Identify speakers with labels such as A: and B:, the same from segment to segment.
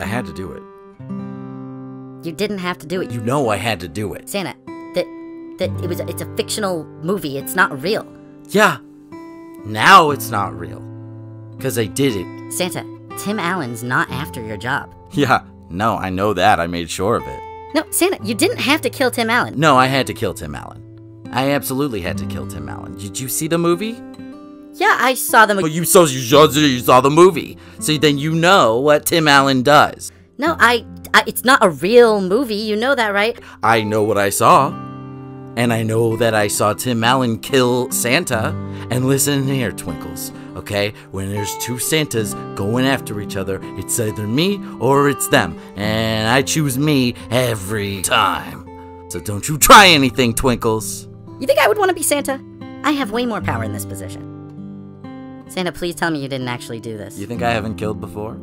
A: I had to do it.
B: You didn't have to do it.
A: You know I had to do it.
B: Santa, that that it was it's a fictional movie. It's not real.
A: Yeah. Now it's not real. Cause I did it.
B: Santa, Tim Allen's not after your job.
A: Yeah. No, I know that. I made sure of it.
B: No, Santa, you didn't have to kill Tim Allen.
A: No, I had to kill Tim Allen. I absolutely had to kill Tim Allen. Did you see the movie?
B: Yeah, I saw them.
A: Well, you saw you saw, you saw the movie, so then you know what Tim Allen does.
B: No, I, I. It's not a real movie. You know that, right?
A: I know what I saw, and I know that I saw Tim Allen kill Santa. And listen here, Twinkles. Okay, when there's two Santas going after each other, it's either me or it's them, and I choose me every time. So don't you try anything, Twinkles.
B: You think I would want to be Santa? I have way more power in this position. Santa, please tell me you didn't actually do this.
A: You think I haven't killed before?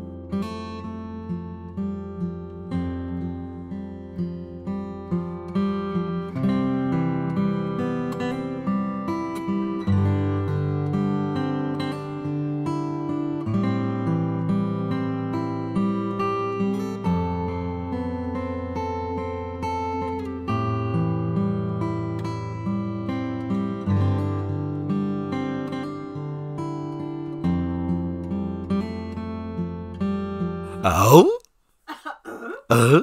A: Oh? Uh?